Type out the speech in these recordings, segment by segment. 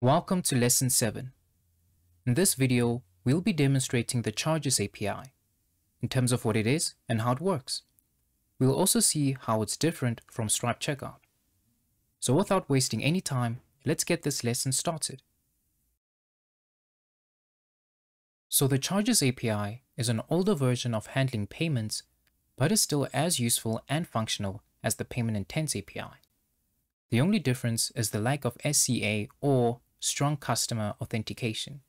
Welcome to Lesson 7. In this video, we'll be demonstrating the Charges API in terms of what it is and how it works. We'll also see how it's different from Stripe Checkout. So without wasting any time, let's get this lesson started. So the Charges API is an older version of handling payments, but is still as useful and functional as the Payment Intents API. The only difference is the lack of SCA or strong customer authentication.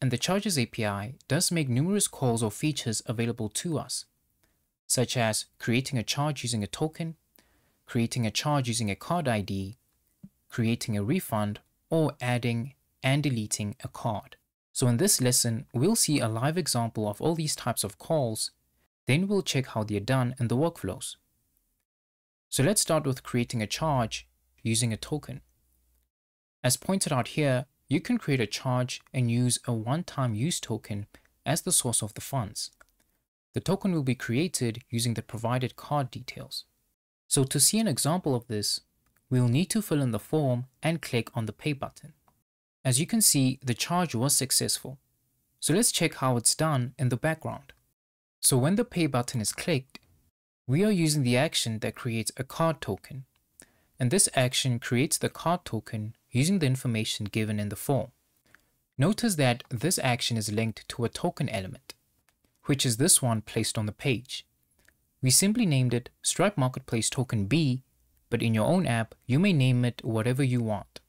And the Charges API does make numerous calls or features available to us, such as creating a charge using a token, creating a charge using a card ID, creating a refund, or adding and deleting a card. So in this lesson, we'll see a live example of all these types of calls, then we'll check how they're done in the workflows. So let's start with creating a charge using a token. As pointed out here, you can create a charge and use a one-time use token as the source of the funds. The token will be created using the provided card details. So to see an example of this, we'll need to fill in the form and click on the pay button. As you can see, the charge was successful. So let's check how it's done in the background. So when the pay button is clicked, we are using the action that creates a card token. And this action creates the card token using the information given in the form. Notice that this action is linked to a token element, which is this one placed on the page. We simply named it Stripe Marketplace Token B, but in your own app, you may name it whatever you want.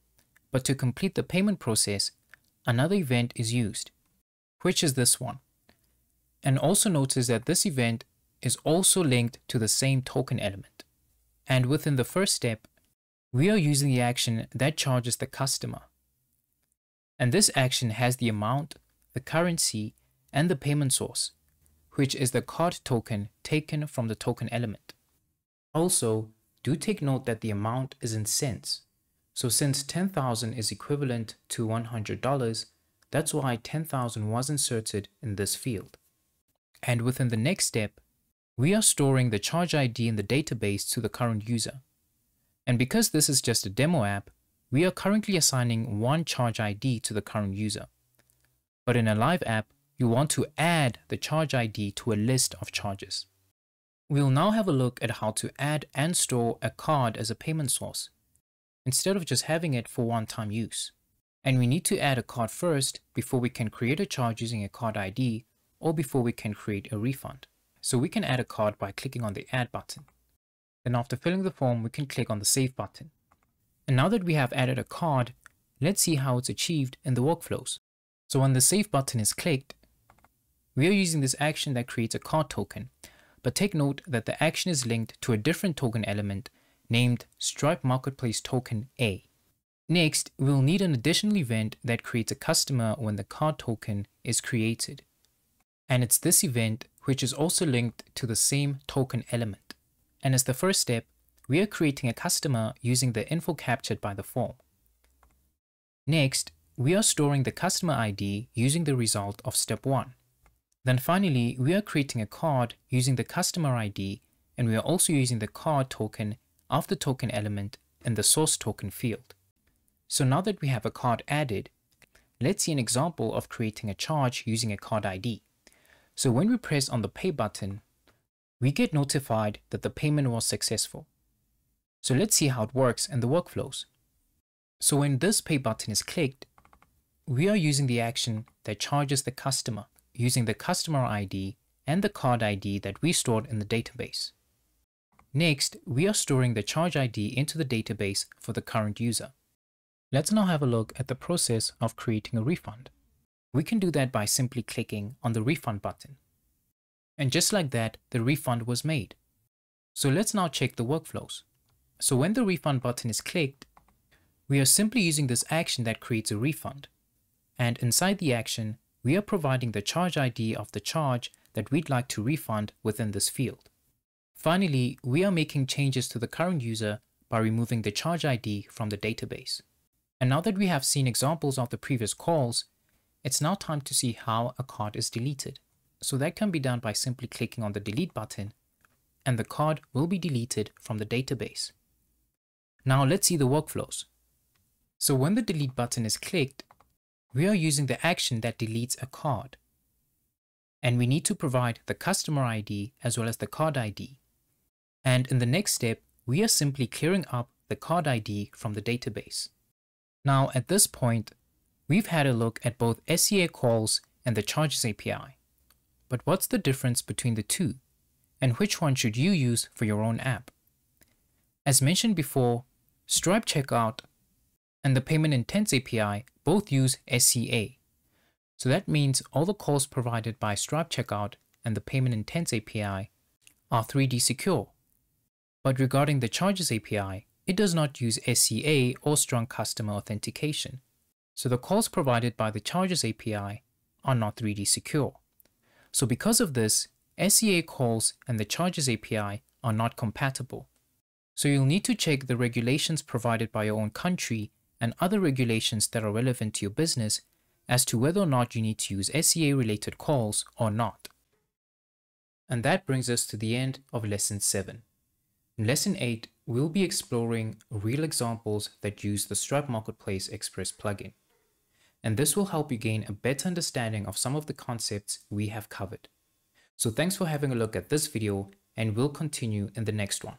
But to complete the payment process, another event is used, which is this one. And also notice that this event is also linked to the same token element. And within the first step, we are using the action that charges the customer. And this action has the amount, the currency, and the payment source, which is the card token taken from the token element. Also, do take note that the amount is in cents. So since 10,000 is equivalent to $100, that's why 10,000 was inserted in this field. And within the next step, we are storing the charge ID in the database to the current user. And because this is just a demo app, we are currently assigning one charge ID to the current user. But in a live app, you want to add the charge ID to a list of charges. We'll now have a look at how to add and store a card as a payment source, instead of just having it for one-time use. And we need to add a card first before we can create a charge using a card ID or before we can create a refund. So we can add a card by clicking on the Add button. Then after filling the form, we can click on the Save button. And now that we have added a card, let's see how it's achieved in the workflows. So when the Save button is clicked, we are using this action that creates a card token, but take note that the action is linked to a different token element named Stripe Marketplace Token A. Next, we'll need an additional event that creates a customer when the card token is created. And it's this event which is also linked to the same token element. And as the first step, we are creating a customer using the info captured by the form. Next, we are storing the customer ID using the result of step 1. Then finally, we are creating a card using the customer ID and we are also using the card token of the token element in the source token field. So now that we have a card added, let's see an example of creating a charge using a card ID. So when we press on the pay button, we get notified that the payment was successful. So let's see how it works in the workflows. So when this pay button is clicked, we are using the action that charges the customer using the customer ID and the card ID that we stored in the database. Next, we are storing the charge ID into the database for the current user. Let's now have a look at the process of creating a refund. We can do that by simply clicking on the refund button. And just like that, the refund was made. So let's now check the workflows. So when the refund button is clicked, we are simply using this action that creates a refund. And inside the action, we are providing the charge ID of the charge that we'd like to refund within this field. Finally, we are making changes to the current user by removing the charge ID from the database. And now that we have seen examples of the previous calls, it's now time to see how a card is deleted. So that can be done by simply clicking on the delete button and the card will be deleted from the database. Now let's see the workflows. So when the delete button is clicked, we are using the action that deletes a card. And we need to provide the customer ID as well as the card ID. And in the next step, we are simply clearing up the card ID from the database. Now at this point, we've had a look at both SCA calls and the Charges API. But what's the difference between the two? And which one should you use for your own app? As mentioned before, Stripe Checkout and the Payment Intents API both use SCA. So that means all the calls provided by Stripe Checkout and the Payment Intents API are 3D secure. But regarding the Charges API, it does not use SCA or strong customer authentication. So the calls provided by the Charges API are not 3D secure. So because of this, SCA calls and the Charges API are not compatible. So you'll need to check the regulations provided by your own country and other regulations that are relevant to your business as to whether or not you need to use SCA related calls or not. And that brings us to the end of lesson 7. In lesson 8, we'll be exploring real examples that use the Stripe Marketplace Express plugin. And this will help you gain a better understanding of some of the concepts we have covered. So thanks for having a look at this video and we'll continue in the next one.